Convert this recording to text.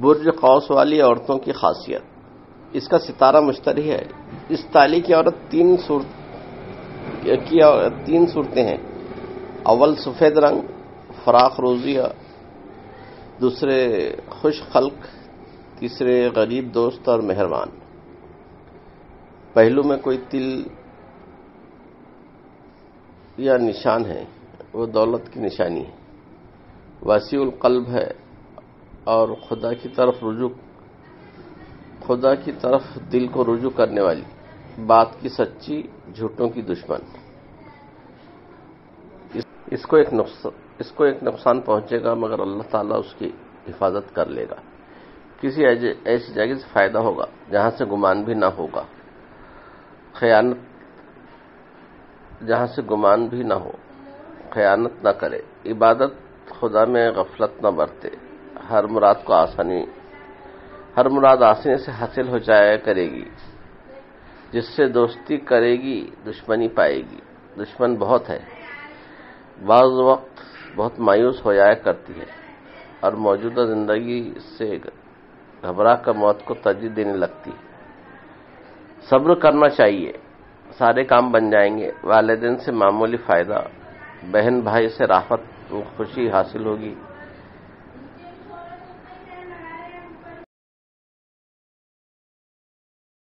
برج قوس والی عورتوں کی خاصیت۔ اس کا ستارہ مشتری ہے۔ اس تالی کی عورت تین صورت کی تین صورتیں ہیں۔ اول سفید رنگ، فراخ روزیہ دوسرے خوش خلق، تیسرے غریب دوست اور مہربان۔ پہلو میں کوئی تل یا نشان ہے، وہ دولت کی نشانی ہے۔ وسیع القلب ہے۔ اور خدا کی طرف رجوع خدا کی طرف دل کو رجوع کرنے والی بات کی سچی، جھوٹوں کی دشمن۔ اس کو ایک اس کو ایک نقصان پہنچے گا مگر اللہ تعالیٰ اس کی حفاظت کر لے گا۔ کسی ایسی جگہ سے فائدہ ہوگا جہاں سے گمان بھی نہ ہوگا۔ خیانت جہاں سے گمان بھی نہ ہو۔ خیانت نہ کرے۔ عبادت خدا میں غفلت نہ برتے۔ ہر مراد کو آسانی، ہر مراد آسانی سے حاصل ہو جایا کرے گی، جس سے دوستی کرے گی، دشمنی پائے گی۔ دشمن بہت ہے۔ بعض وقت بہت مایوس ہو جایا کرتی ہے اور موجودہ زندگی سے گھبرا کر موت کو ترجیح دینے لگتی صبر کرنا چاہیے۔ سارے کام بن جائیں گے۔ والدین سے معمولی فائدہ، بہن بھائی سے راحت، خوشی حاصل ہوگی۔